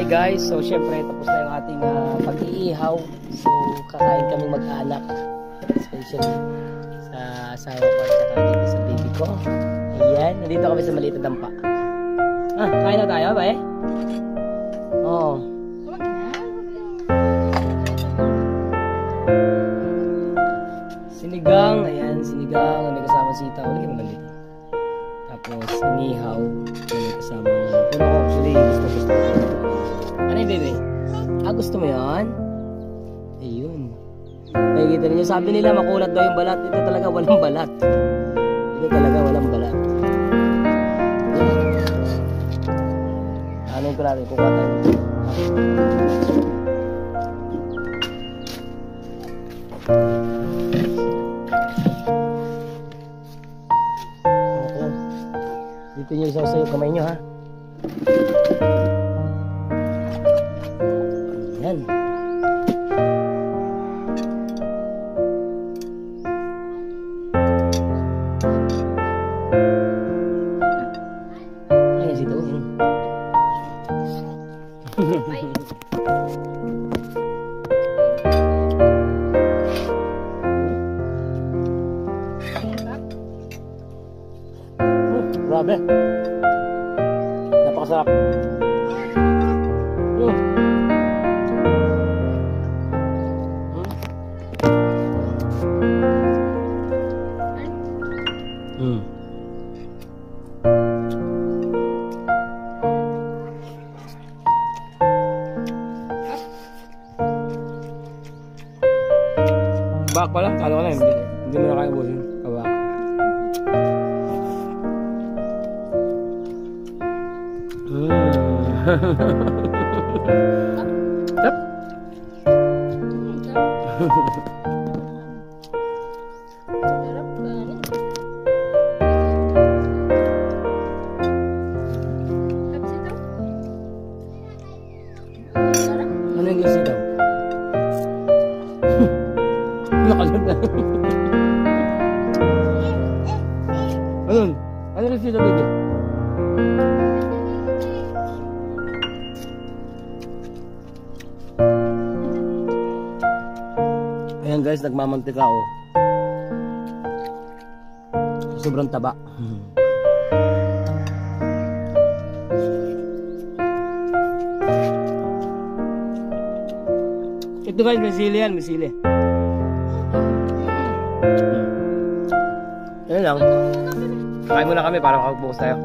Hi guys, so syempre tapos na yung ating uh, pag-iihaw. So kakain kami mag-anak. Especially sa asawa ko at saka dito sa baby ko. Ayan, nandito kami sa maliit na dampa. Ah, kain na tayo ba eh? Oo. Sinigang, ayan, sinigang, may kasama sitaw. Lagyan mo lang dito. Tapos, inihaw, may kasama. Pero ako actually, baby? Ah, gusto mo yan? Ayun. Nakikita niyo, sabi nila makulat daw yung balat. Ito talaga walang balat. Ito talaga walang balat. Ano ko natin, kukuha tayo. Okay. Dito nyo isaw yung kamay nyo ha. Ayan si Tawin. Hmm, grabe. Napakasarap. Bak pala, kala ko na hindi, hindi mo na kaya ubusin. Kabak. Tap. Ano yung glassi daw? Nakalad na. Ano? Ano yung glassi daw, baby? Ayan guys, nagmamantika oh. Sobrang taba. Ito guys, may sili yan, may sili. Ano lang. Kain muna kami para makapagbukas tayo.